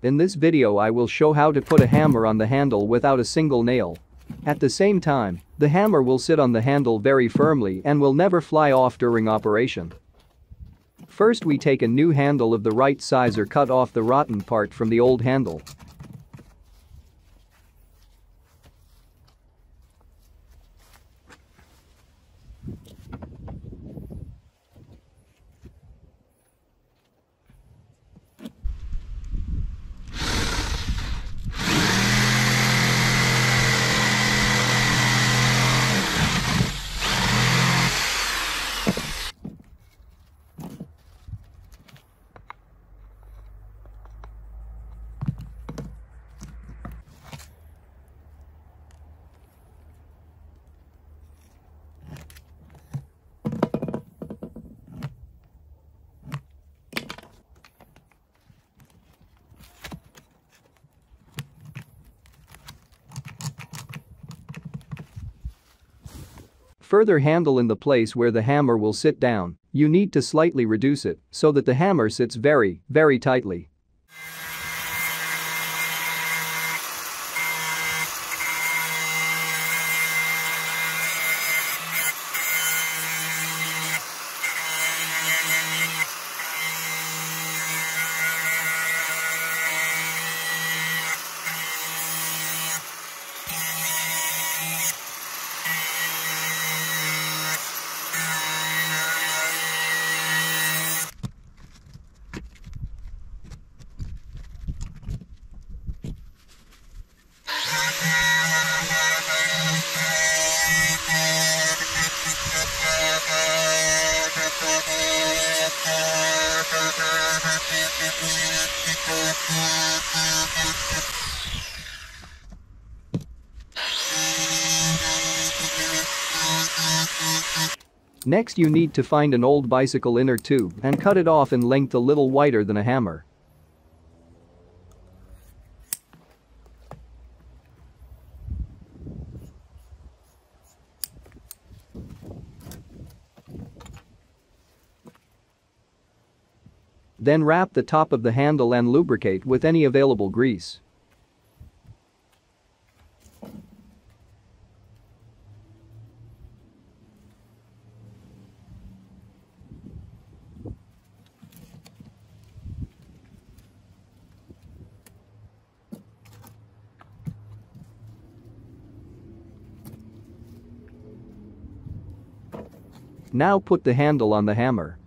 In this video I will show how to put a hammer on the handle without a single nail. At the same time, the hammer will sit on the handle very firmly and will never fly off during operation. First we take a new handle of the right size or cut off the rotten part from the old handle. Further handle in the place where the hammer will sit down, you need to slightly reduce it so that the hammer sits very, very tightly. Next you need to find an old bicycle inner tube and cut it off in length a little wider than a hammer. Then wrap the top of the handle and lubricate with any available grease. Now put the handle on the hammer.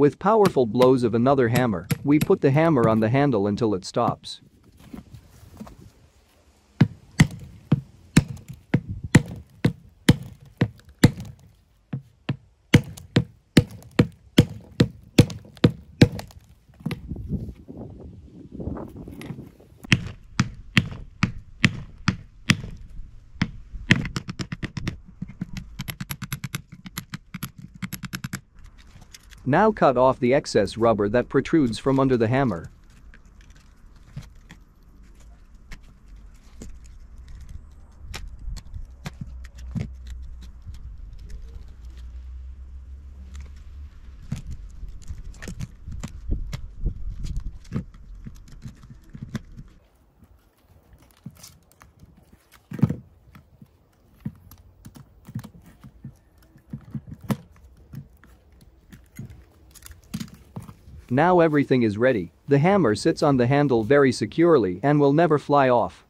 With powerful blows of another hammer, we put the hammer on the handle until it stops. Now cut off the excess rubber that protrudes from under the hammer. Now everything is ready, the hammer sits on the handle very securely and will never fly off.